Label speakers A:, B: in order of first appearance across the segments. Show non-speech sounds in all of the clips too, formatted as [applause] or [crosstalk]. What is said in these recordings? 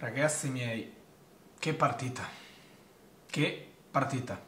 A: Ragazzi miei, che partita. Che partita.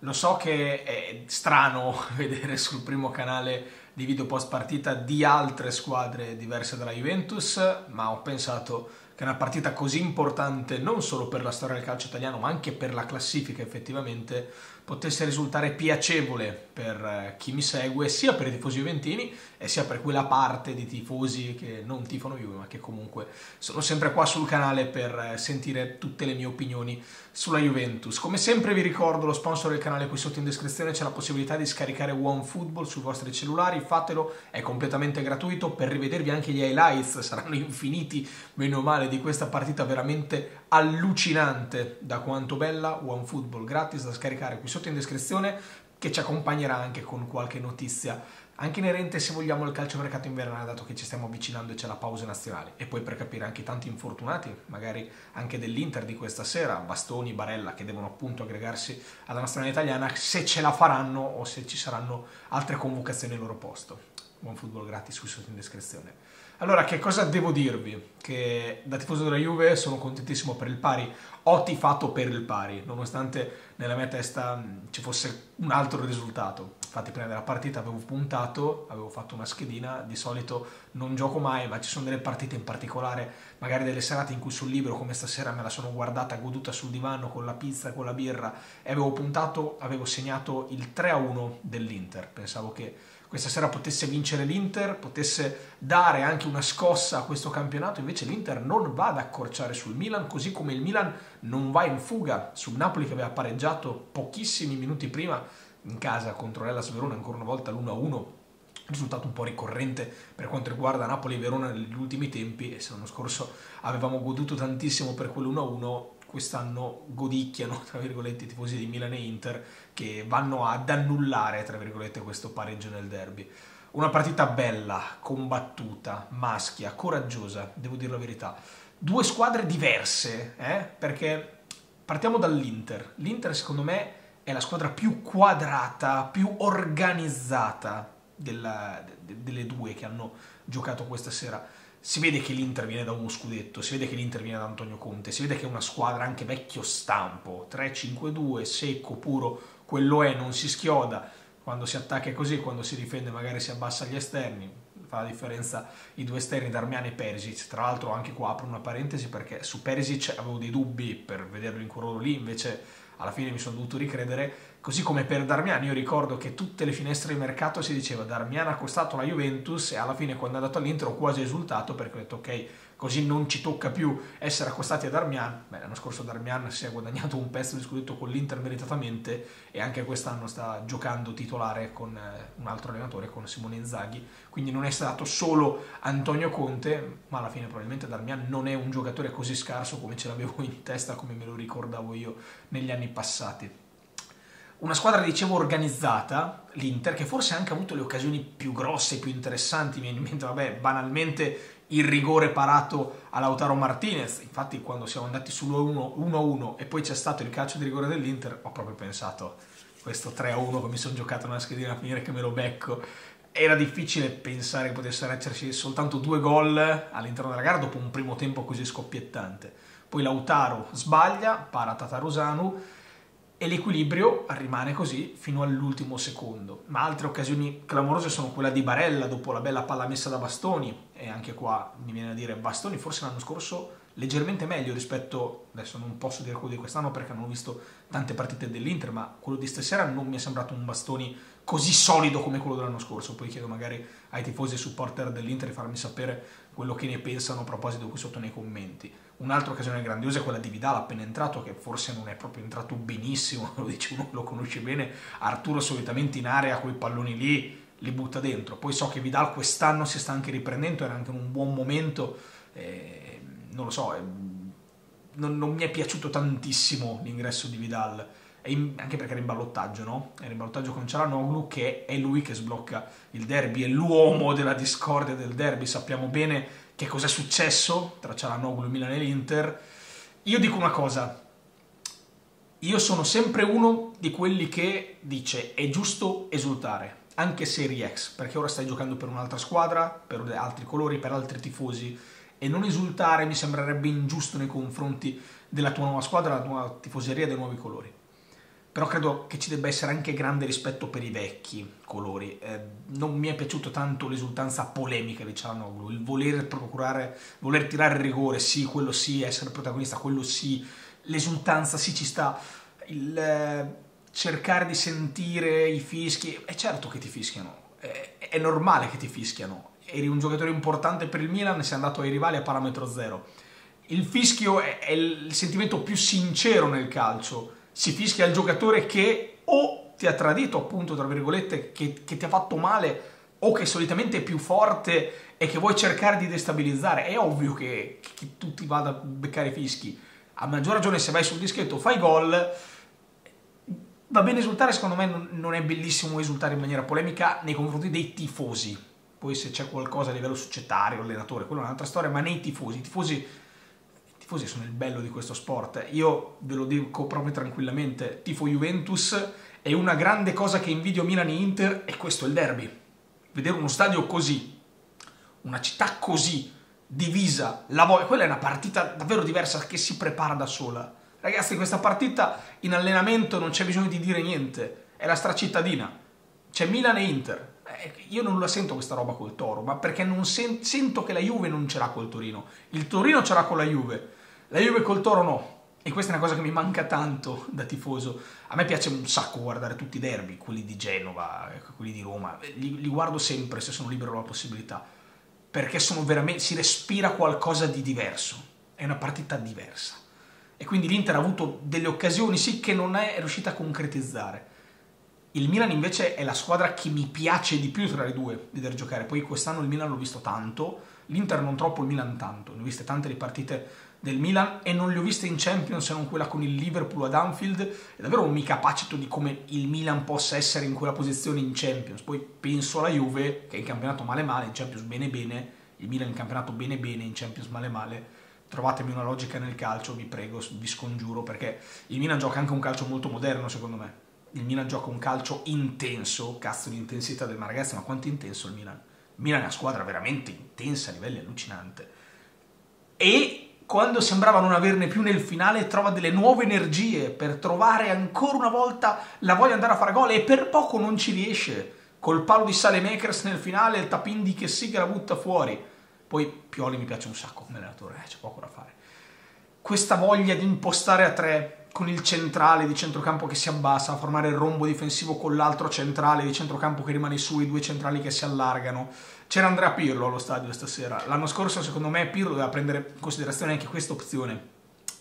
A: Lo so che è strano [laughs] vedere sul primo canale di video post partita di altre squadre diverse dalla Juventus, ma ho pensato che una partita così importante non solo per la storia del calcio italiano, ma anche per la classifica effettivamente, potesse risultare piacevole per eh, chi mi segue, sia per i tifosi juventini e sia per quella parte di tifosi che non tifano Juve, ma che comunque sono sempre qua sul canale per eh, sentire tutte le mie opinioni sulla Juventus. Come sempre vi ricordo lo sponsor del canale qui sotto in descrizione, c'è la possibilità di scaricare OneFootball sui vostri cellulari, fatelo, è completamente gratuito, per rivedervi anche gli highlights, [laughs] saranno infiniti, meno male, di questa partita veramente allucinante da quanto bella, OneFootball gratis da scaricare qui sotto in descrizione, che ci accompagnerà anche con qualche notizia anche inerente se vogliamo al calciomercato invernale dato che ci stiamo avvicinando e c'è la pausa nazionale. E poi per capire anche tanti infortunati magari anche dell'Inter di questa sera Bastoni, Barella che devono appunto aggregarsi alla nazionale italiana se ce la faranno o se ci saranno altre convocazioni al loro posto. Buon football gratis qui sotto in descrizione allora, che cosa devo dirvi? Che da tifoso della Juve sono contentissimo per il pari. Ho tifato per il pari, nonostante nella mia testa ci fosse un altro risultato. Infatti, prima della partita avevo puntato, avevo fatto una schedina. Di solito non gioco mai, ma ci sono delle partite in particolare, magari delle serate in cui sul libro, come stasera, me la sono guardata, goduta sul divano con la pizza, con la birra, e avevo puntato, avevo segnato il 3-1 dell'Inter. Pensavo che questa sera potesse vincere l'Inter, potesse dare anche una scossa a questo campionato, invece l'Inter non va ad accorciare sul Milan, così come il Milan non va in fuga. Sul Napoli che aveva pareggiato pochissimi minuti prima in casa contro l'Ellas Verona, ancora una volta l'1-1 risultato un po' ricorrente per quanto riguarda Napoli e Verona negli ultimi tempi e se l'anno scorso avevamo goduto tantissimo per quell'1-1 quest'anno godicchiano, tra virgolette, i tifosi di Milan e Inter che vanno ad annullare, tra virgolette, questo pareggio nel derby. Una partita bella, combattuta, maschia, coraggiosa, devo dire la verità. Due squadre diverse, eh? perché partiamo dall'Inter. L'Inter, secondo me, è la squadra più quadrata, più organizzata della, delle due che hanno giocato questa sera si vede che l'Inter viene da uno scudetto, si vede che l'Inter viene da Antonio Conte, si vede che è una squadra anche vecchio stampo, 3-5-2, secco, puro, quello è, non si schioda, quando si attacca così, quando si difende magari si abbassa gli esterni, fa la differenza i due esterni Darmian e Perisic, tra l'altro anche qua apro una parentesi perché su Perisic avevo dei dubbi per vederlo in coloro lì, invece alla fine mi sono dovuto ricredere, così come per Darmian, io ricordo che tutte le finestre di mercato si diceva Darmian ha costato la Juventus e alla fine quando è andato all'Inter ho quasi esultato perché ho detto ok, così non ci tocca più essere accostati a Darmian, beh l'anno scorso Darmian si è guadagnato un pezzo di scudetto con l'Inter meritatamente e anche quest'anno sta giocando titolare con eh, un altro allenatore, con Simone Inzaghi, quindi non è stato solo Antonio Conte, ma alla fine probabilmente Darmian non è un giocatore così scarso come ce l'avevo in testa, come me lo ricordavo io negli anni passati una squadra, dicevo, organizzata, l'Inter, che forse ha anche avuto le occasioni più grosse, più interessanti, mi viene in mente, vabbè, banalmente il rigore parato a Lautaro Martinez. Infatti, quando siamo andati sull'1-1 e poi c'è stato il calcio di rigore dell'Inter, ho proprio pensato questo 3-1 che mi sono giocato nella schedina a finire che me lo becco. Era difficile pensare che potessero esserci soltanto due gol all'interno della gara dopo un primo tempo così scoppiettante. Poi Lautaro sbaglia, para Tatarusanu e l'equilibrio rimane così fino all'ultimo secondo. Ma altre occasioni clamorose sono quella di Barella dopo la bella palla messa da Bastoni e anche qua mi viene a dire Bastoni forse l'anno scorso leggermente meglio rispetto, adesso non posso dire quello di quest'anno perché non ho visto tante partite dell'Inter, ma quello di stasera non mi è sembrato un Bastoni così solido come quello dell'anno scorso. Poi chiedo magari ai tifosi e supporter dell'Inter di farmi sapere quello che ne pensano a proposito qui sotto nei commenti. Un'altra occasione grandiosa è quella di Vidal appena entrato, che forse non è proprio entrato benissimo, [laughs] lo dice uno lo conosce bene. Arturo solitamente in area quei palloni lì li butta dentro. Poi so che Vidal quest'anno si sta anche riprendendo, era anche in un buon momento. Eh, non lo so, eh, non, non, mi è piaciuto tantissimo l'ingresso di Vidal, in, anche perché era in ballottaggio, no? Era in ballottaggio con Cialanoglu, che è lui che sblocca il derby, è l'uomo della discordia del derby, sappiamo bene che cosa è successo tra Cialanoglu, Milan e l'Inter. Io dico una cosa, io sono sempre uno di quelli che dice è giusto esultare, anche Serie X, perché ora stai giocando per un'altra squadra, per altri colori, per altri tifosi e non esultare mi sembrerebbe ingiusto nei confronti della tua nuova squadra, della tua tifoseria, dei nuovi colori. Però credo che ci debba essere anche grande rispetto per i vecchi colori. Eh, non mi è piaciuto tanto l'esultanza polemica di Cialanoglu, il voler procurare, voler tirare il rigore, sì, quello sì, essere protagonista, quello sì, l'esultanza sì ci sta, il eh, cercare di sentire i fischi, è certo che ti fischiano, è, è normale che ti fischiano, eri un giocatore importante per il Milan, sei andato ai rivali a parametro zero. Il fischio è, è il sentimento più sincero nel calcio. Si fischia il giocatore che o ti ha tradito, appunto, tra virgolette, che, che ti ha fatto male, o che solitamente è più forte e che vuoi cercare di destabilizzare. È ovvio che, che tu ti vada a beccare fischi. A maggior ragione se vai sul dischetto, fai gol. Va bene esultare, secondo me non è bellissimo esultare in maniera polemica nei confronti dei tifosi poi se c'è qualcosa a livello societario, allenatore, quello è un'altra storia, ma nei tifosi, i tifosi, tifosi sono il bello di questo sport. Io ve lo dico proprio tranquillamente, tifo Juventus e una grande cosa che invidio Milan e Inter è questo, il derby. Vedere uno stadio così, una città così, divisa, la vo- quella è una partita davvero diversa che si prepara da sola. Ragazzi, questa partita in allenamento non c'è bisogno di dire niente, è la stracittadina. C'è Milan e Inter, eh, io non la sento questa roba col Toro, ma perché sen- sento che la Juve non ce l'ha col Torino. Il Torino ce l'ha con la Juve, la Juve col Toro no. E questa è una cosa che mi manca tanto da tifoso. A me piace un sacco guardare tutti i derby, quelli di Genova, ecco, quelli di Roma. Li, li guardo sempre se sono libero la possibilità. Perché sono veramente, si respira qualcosa di diverso. È una partita diversa. E quindi l'Inter ha avuto delle occasioni, sì, che non è riuscita a concretizzare il Milan invece è la squadra che mi piace di più tra le due vedere giocare. Poi quest'anno il Milan l'ho visto tanto, l'Inter non troppo, il Milan tanto. Ne ho viste tante le partite del Milan e non le ho viste in Champions se non quella con il Liverpool ad Anfield. E davvero non mi capacito di come il Milan possa essere in quella posizione in Champions. Poi penso alla Juve, che è in campionato male male, in Champions bene bene, il Milan in campionato bene bene, in Champions male male. Trovatemi una logica nel calcio, vi prego, vi scongiuro, perché il Milan gioca anche un calcio molto moderno secondo me il Milan gioca un calcio intenso, cazzo di intensità del ma ragazzi, ma quanto è intenso il Milan? Il Milan è una squadra veramente intensa a livelli allucinanti. E quando sembrava non averne più nel finale, trova delle nuove energie per trovare ancora una volta la voglia di andare a fare gol e per poco non ci riesce. Col palo di Salemakers nel finale, il tapin di che sì che la butta fuori. Poi Pioli mi piace un sacco come allenatore, eh, c'è poco da fare. Questa voglia di impostare a tre, con il centrale di centrocampo che si abbassa, a formare il rombo difensivo con l'altro centrale di centrocampo che rimane su, i due centrali che si allargano. C'era Andrea Pirlo allo stadio stasera. L'anno scorso, secondo me, Pirlo doveva prendere in considerazione anche questa opzione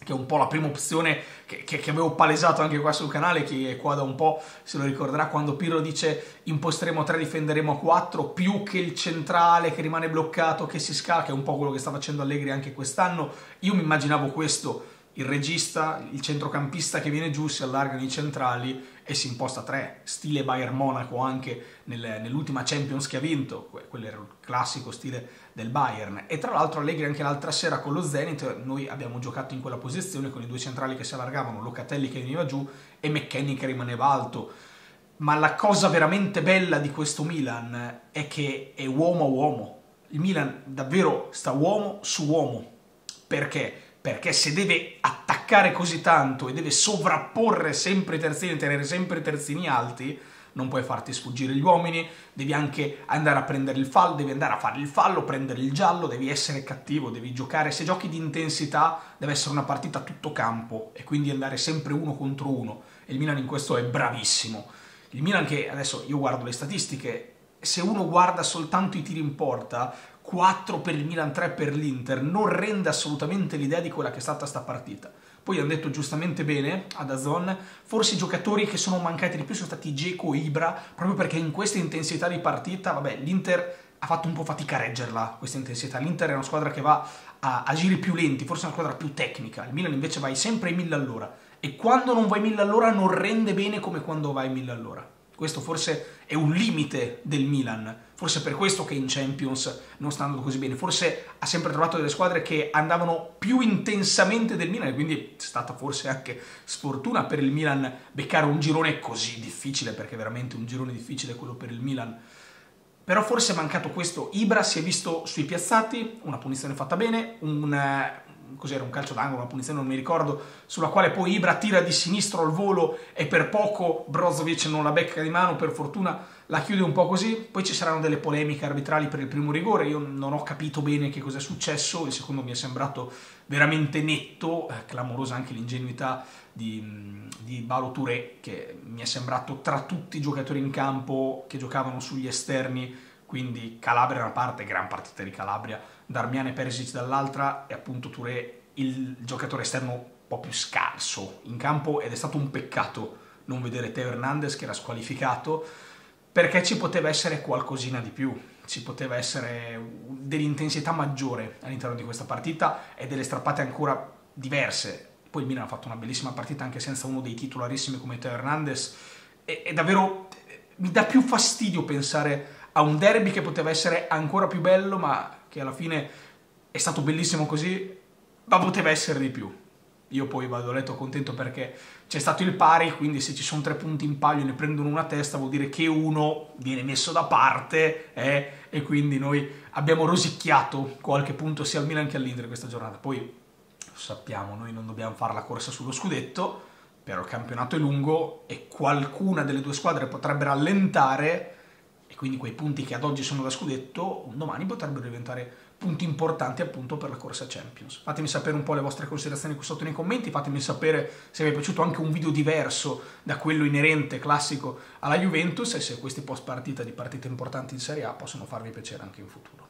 A: che è un po' la prima opzione che, che, che, avevo palesato anche qua sul canale, chi è qua da un po' se lo ricorderà, quando Pirlo dice imposteremo 3, difenderemo a 4, più che il centrale che rimane bloccato, che si scala, è un po' quello che sta facendo Allegri anche quest'anno. Io mi immaginavo questo il regista, il centrocampista che viene giù, si allargano i centrali e si imposta tre, stile Bayern Monaco anche nel, nell'ultima Champions che ha vinto, quello era il classico stile del Bayern. E tra l'altro Allegri anche l'altra sera con lo Zenit, noi abbiamo giocato in quella posizione con i due centrali che si allargavano, Locatelli che veniva giù e McKenny che rimaneva alto. Ma la cosa veramente bella di questo Milan è che è uomo a uomo. Il Milan davvero sta uomo su uomo. Perché? perché se deve attaccare così tanto e deve sovrapporre sempre i terzini, tenere sempre i terzini alti, non puoi farti sfuggire gli uomini, devi anche andare a prendere il fallo, devi andare a fare il fallo, prendere il giallo, devi essere cattivo, devi giocare, se giochi di intensità deve essere una partita a tutto campo e quindi andare sempre uno contro uno e il Milan in questo è bravissimo. Il Milan che adesso io guardo le statistiche, se uno guarda soltanto i tiri in porta, 4 per il Milan, 3 per l'Inter, non rende assolutamente l'idea di quella che è stata sta partita. Poi hanno detto giustamente bene ad Azon, forse i giocatori che sono mancati di più sono stati Geco e Ibra, proprio perché in questa intensità di partita, vabbè, l'Inter ha fatto un po' fatica a reggerla, questa intensità. L'Inter è una squadra che va a, a giri più lenti, forse è una squadra più tecnica. Il Milan invece vai sempre ai 1000 all'ora. E quando non vai 1000 all'ora non rende bene come quando vai 1000 all'ora. Questo forse è un limite del Milan, forse per questo che in Champions non sta andando così bene, forse ha sempre trovato delle squadre che andavano più intensamente del Milan e quindi è stata forse anche sfortuna per il Milan beccare un girone così difficile, perché veramente un girone difficile quello per il Milan. però forse è mancato questo. Ibra si è visto sui piazzati, una punizione fatta bene, un, eh, cos'era un calcio d'angolo, una punizione non mi ricordo, sulla quale poi Ibra tira di sinistro al volo e per poco Brozovic non la becca di mano, per fortuna la chiude un po' così, poi ci saranno delle polemiche arbitrali per il primo rigore, io non ho capito bene che cosa è successo, il secondo mi è sembrato veramente netto, eh, clamorosa anche l'ingenuità di, di Balo Touré, che mi è sembrato tra tutti i giocatori in campo che giocavano sugli esterni, quindi Calabria da una parte, gran partita di Calabria, Darmian e Perisic dall'altra e appunto Touré il giocatore esterno un po' più scarso in campo ed è stato un peccato non vedere Teo Hernandez che era squalificato perché ci poteva essere qualcosina di più, ci poteva essere dell'intensità maggiore all'interno di questa partita e delle strappate ancora diverse. Poi il Milan ha fatto una bellissima partita anche senza uno dei titolarissimi come Teo Hernandez e, e davvero mi dà più fastidio pensare a un derby che poteva essere ancora più bello ma che alla fine è stato bellissimo così, ma poteva essere di più. Io poi vado a letto contento perché c'è stato il pari, quindi se ci sono tre punti in palio e ne prendono una testa vuol dire che uno viene messo da parte eh, e quindi noi abbiamo rosicchiato qualche punto sia al Milan che all'Inter questa giornata. Poi sappiamo, noi non dobbiamo fare la corsa sullo scudetto, però il campionato è lungo e qualcuna delle due squadre potrebbe rallentare e quindi quei punti che ad oggi sono da scudetto domani potrebbero diventare punti importanti appunto per la corsa Champions. Fatemi sapere un po' le vostre considerazioni qui sotto nei commenti, fatemi sapere se vi è piaciuto anche un video diverso da quello inerente, classico alla Juventus e se questi post partita di partite importanti in Serie A possono farvi piacere anche in futuro.